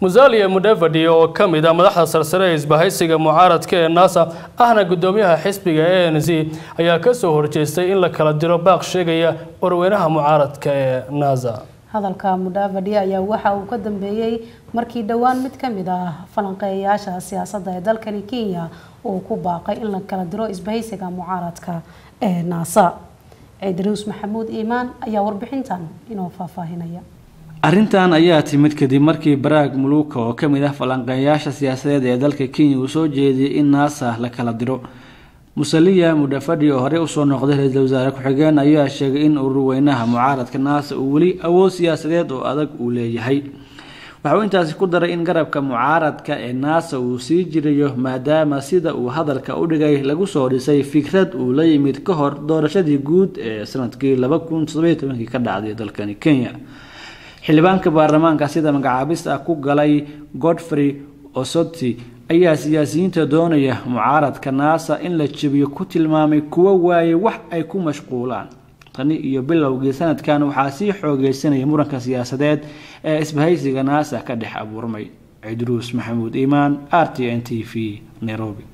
musalia mudavadi oo ka mid ah madaxda sarsare ee isbahaysiga mucaaradka ee nasa ahna gudoomiyaha xisbiga a n c ayaa ka soo horjeestay in la kala diro baaq sheegaya warweynaha mucaaradka ee nasa. Hadalka mudavadi ayaa waxa uu ka dambeeyey markii dhowaan mid ka mid ah falanqeeyayaasha siyaasadda ee dalkani kenya uu ku baaqay in la kala diro isbahaysiga mucaaradka ee nasa. Ciidruus maxamuud iimaan ayaa warbixintan inoo faahfaahinaya arrintan ayaa timid kadib markii baraag muluuka oo ka mid ah falanqeeyaasha siyaasadeed ee dalka kenya uu soo jeediyey in naasa la kala diro. Musaliya mudhafadhi oo horey u soo noqday ra'iisul wasaare ku-xigeen ayaa sheegay in ururweynaha mucaaradka naasa uu weli awood siyaasadeed oo adag uu leeyahay. Waxauu intaasi ku daray in garabka mucaaradka ee naasa uu sii jirayo maadaama sida uu hadalka u dhigay lagu soo dhisay fikrad uu la yimid ka hor doorashadii guud ee sannadkii laba kun toddobiyo tobankii ka dhacday dalkani kenya xildhibaanka baarlamaanka sida magacaabis ah ku galay godfrey osoti ayaa siyaasiyiinta doonaya mucaaradka naasa in la jebiyo ku tilmaamay kuwo waaye wax ay ku mashquulaan. Tani iyo bilowgii sanadkan waxaa sii xoogeysanaya muranka siyaasadeed ee isbahaysiga naasa ka dhex abuurmay. Cidruus maxamuud iimaan r t n t v nairobi